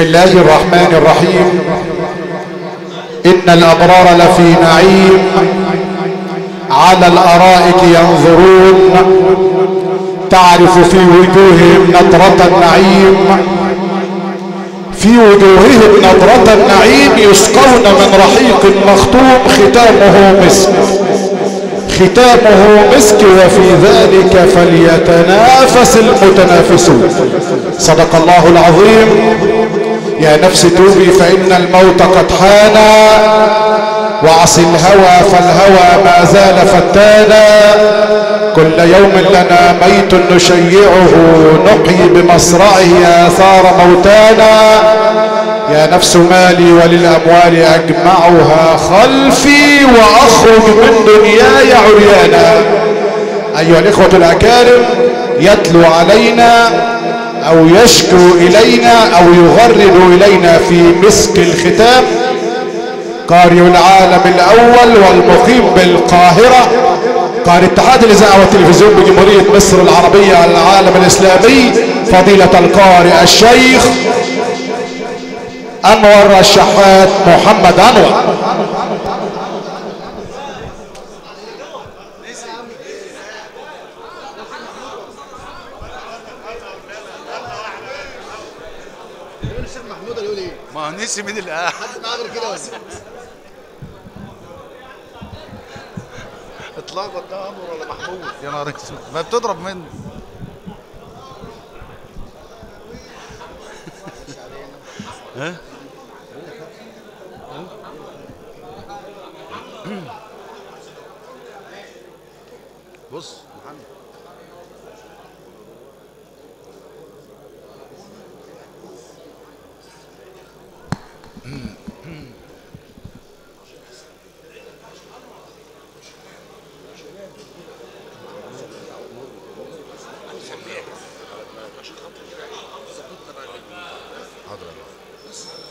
بسم الله الرحمن الرحيم. إن الأبرار لفي نعيم على الأرائك ينظرون. تعرف في وجوههم نظرة النعيم. في وجوههم نظرة النعيم يسقون من رحيق مختوم ختامه مسك. ختامه مسك وفي ذلك فليتنافس المتنافسون. صدق الله العظيم. يا نفس توبي فإن الموت قد حان. وعص الهوى فالهوى ما زال فتانا. كل يوم لنا ميت نشيعه نحيي بمصرعه آثار موتانا. يا نفس مالي وللأموال أجمعها خلفي وأخرج من دنياي عريانا. أيها الإخوة الأكارم يتلو علينا أو يشكو إلينا أو يغرد إلينا في مسك الختام. قارئ العالم الأول والمقيم بالقاهرة. قارئ اتحاد الإذاعة والتلفزيون بجمهورية مصر العربية العالم الإسلامي فضيلة القارئ الشيخ أنور الشحات محمد أنور. الشيخ محمود يقول إيه؟ ما نسي مين اللي قاعد حد معاه غير كده ولا؟ اتلخبط ده انور ولا محمود؟ يا نهار أسود. ما بتضرب منه. ها بص محمد حاضر يا بابا.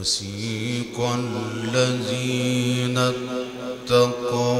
وسيق الذين اتقوا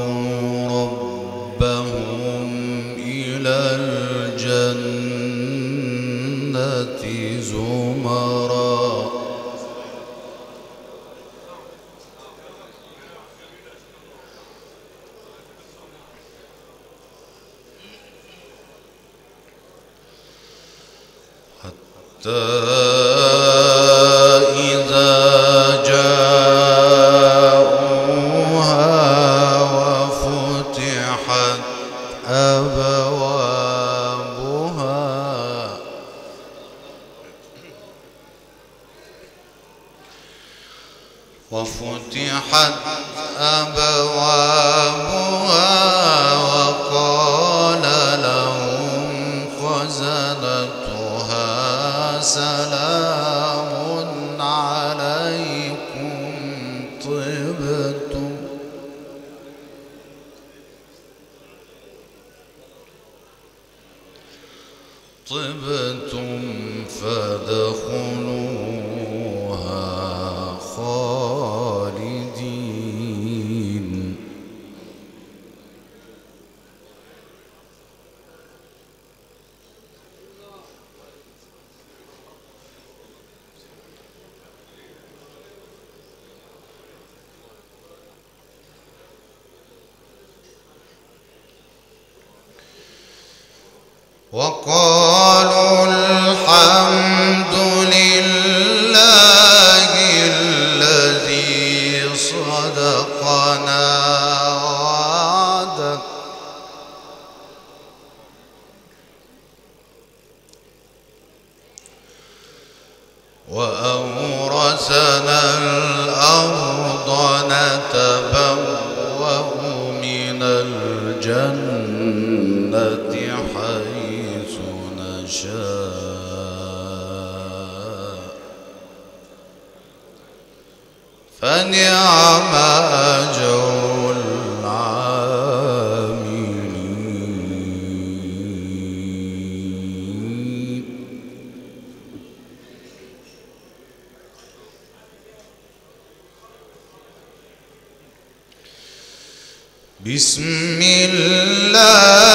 بسم الله.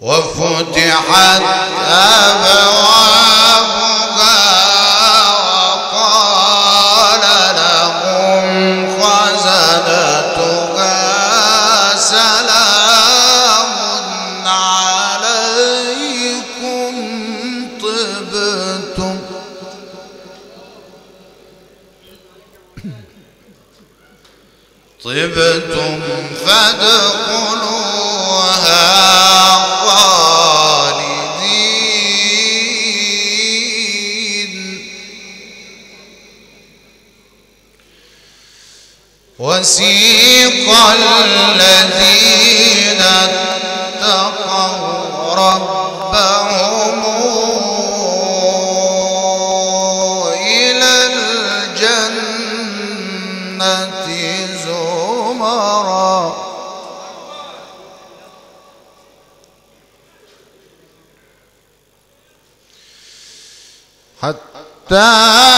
وفتحت أبواب وسيق الذين اتقوا ربهم إلى الجنة زمرا. حتى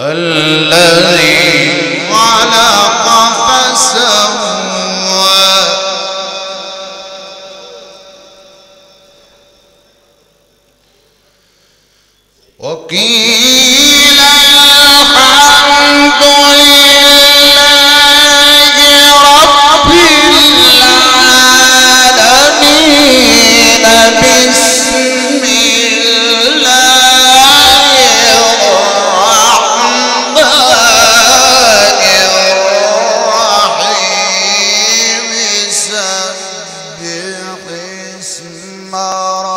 al نارا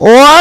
or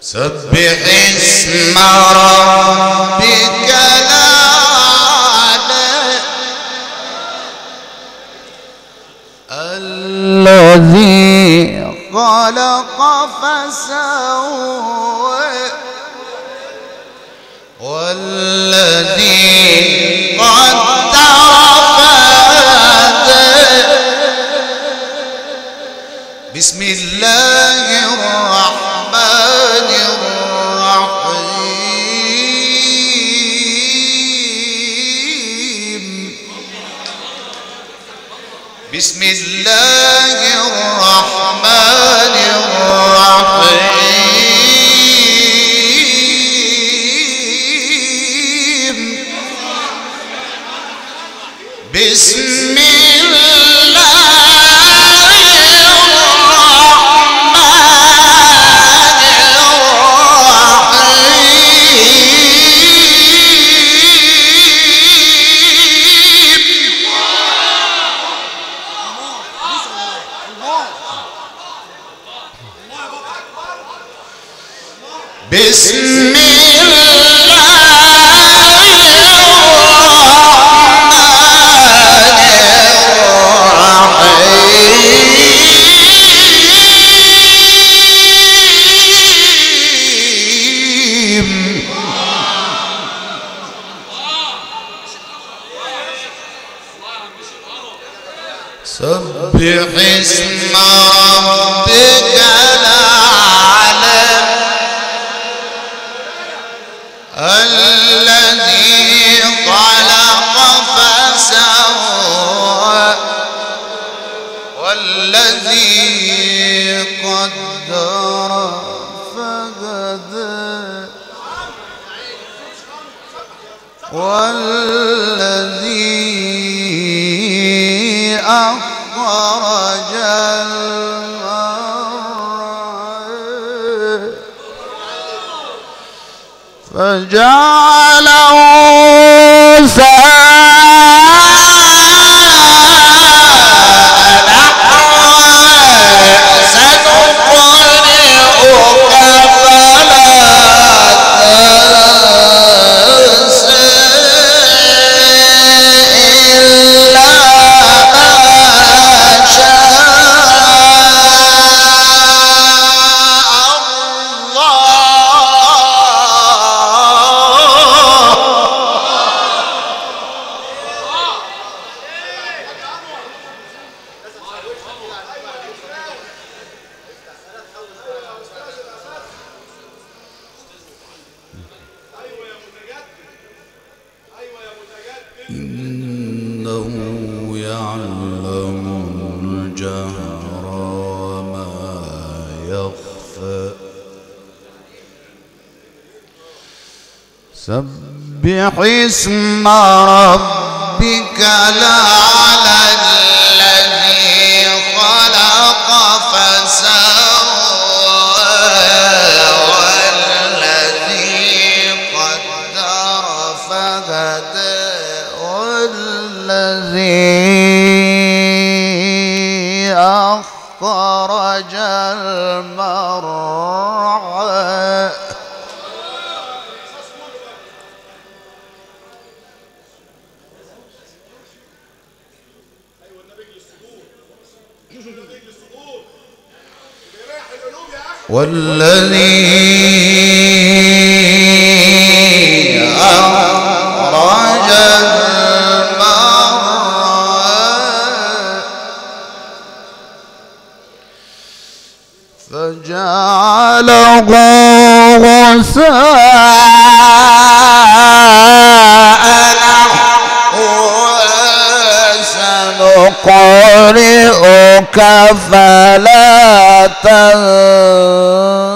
سبح اسم ربك الذي خلق فسوى والذي بسم الله الرحمن سبح اسم الجار سبح اسم ربك الأعلى والذي أخرج المرعى فجعله غثاء نحو سنقرئك فلا تنظر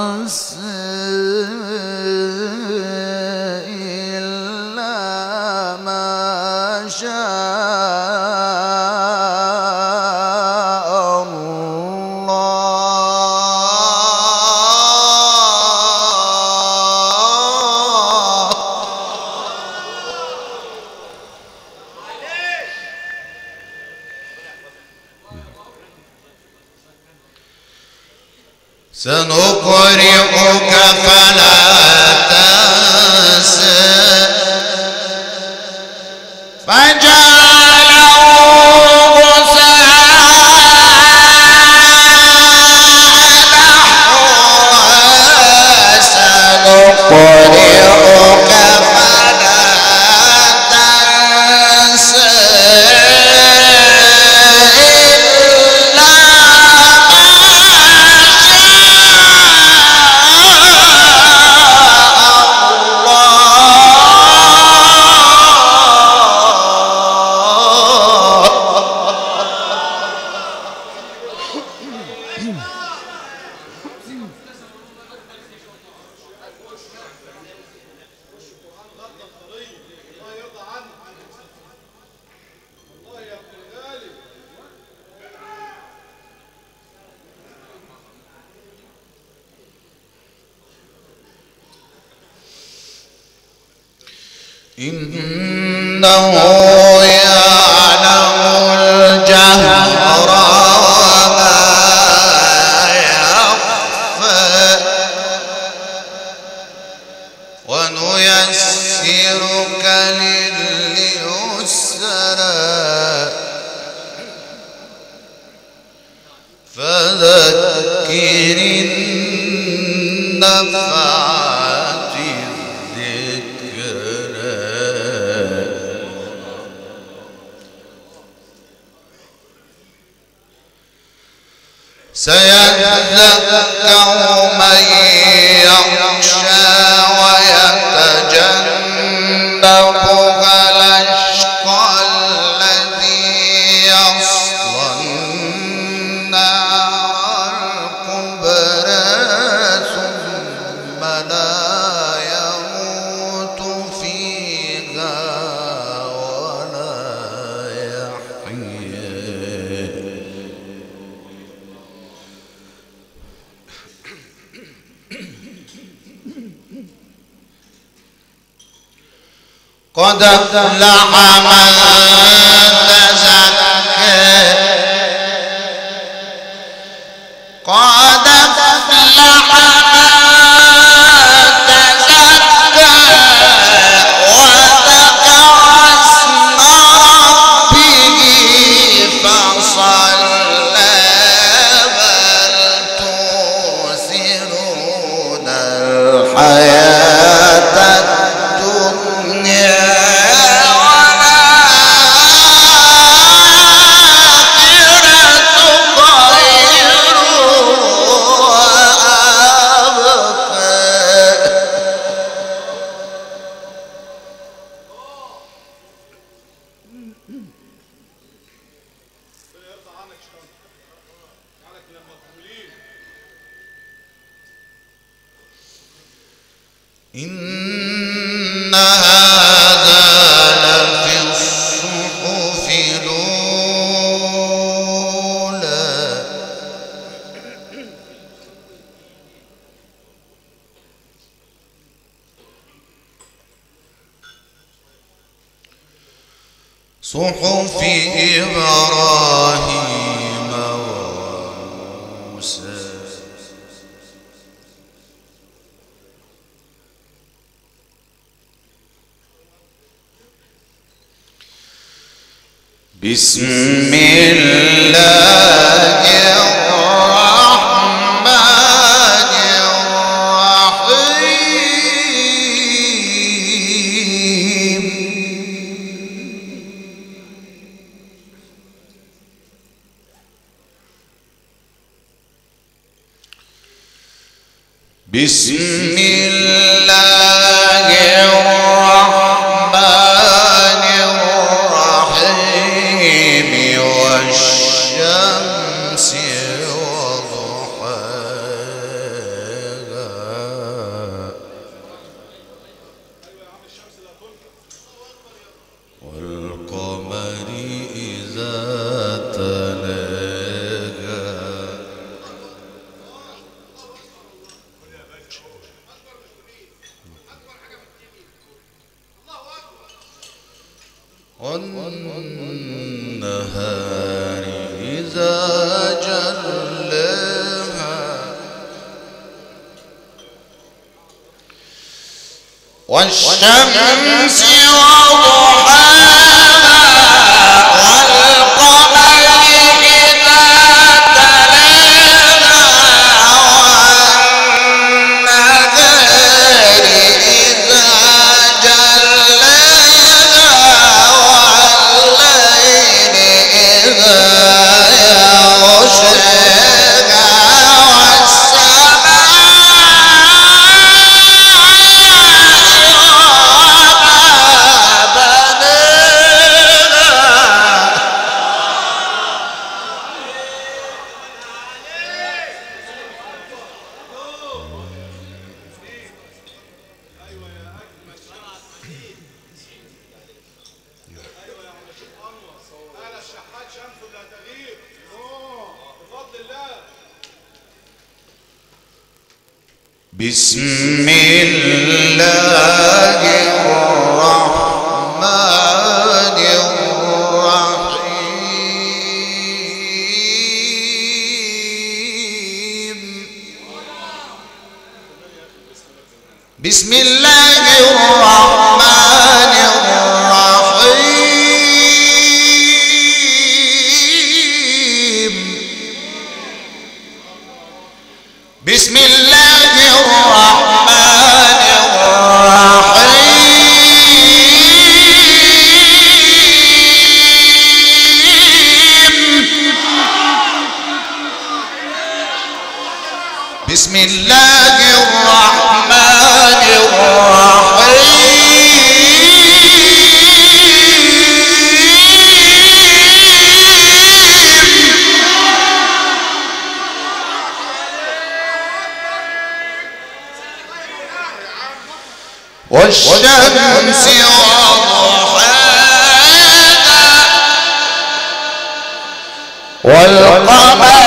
إنه قد صحف إبراهيم وموسى. بسم الله. والشمس وضحاها بسم الله والشمس وضحاها والقمر